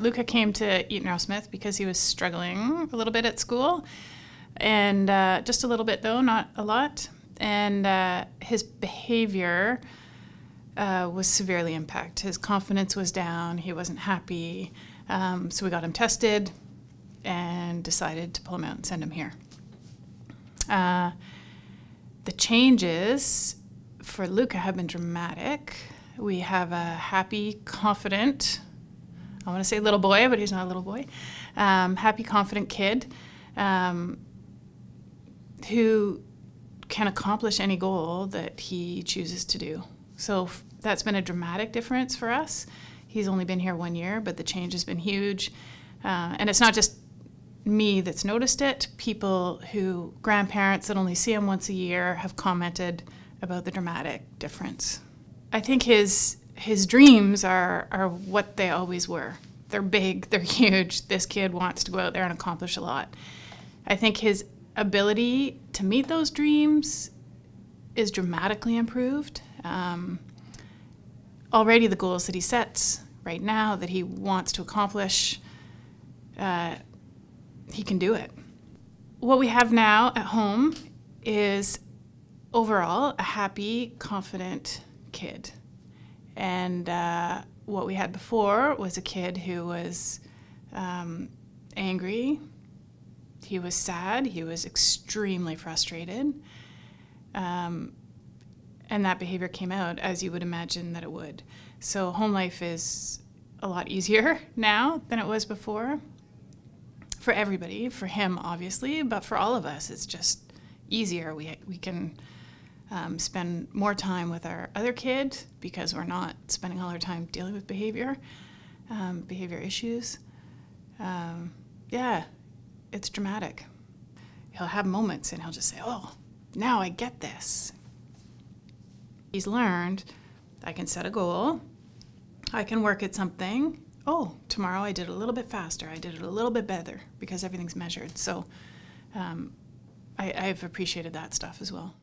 Luca came to Eaton Arrowsmith because he was struggling a little bit at school, and uh, just a little bit though, not a lot. And uh, his behavior uh, was severely impacted. His confidence was down. He wasn't happy. Um, so we got him tested and decided to pull him out and send him here. Uh, the changes for Luca have been dramatic. We have a happy, confident, I want to say little boy, but he's not a little boy, um, happy, confident kid um, who can accomplish any goal that he chooses to do. So that's been a dramatic difference for us. He's only been here one year, but the change has been huge. Uh, and it's not just me that's noticed it. People who, grandparents that only see him once a year, have commented about the dramatic difference. I think his his dreams are are what they always were. They're big, they're huge. This kid wants to go out there and accomplish a lot. I think his ability to meet those dreams is dramatically improved. Um, already, the goals that he sets right now that he wants to accomplish, uh, he can do it. What we have now at home is overall a happy, confident kid. And uh, what we had before was a kid who was um, angry, he was sad, he was extremely frustrated. Um, and that behavior came out as you would imagine that it would. So home life is a lot easier now than it was before for everybody, for him obviously, but for all of us, it's just easier. We we can um, spend more time with our other kid because we're not spending all our time dealing with behavior, um, behavior issues. Um, yeah, it's dramatic. He'll have moments and he'll just say, "Oh, now I get this." He's learned I can set a goal. I can work at something. Oh, tomorrow I did a little bit faster. I did it a little bit better because everything's measured. So um, I, I've appreciated that stuff as well.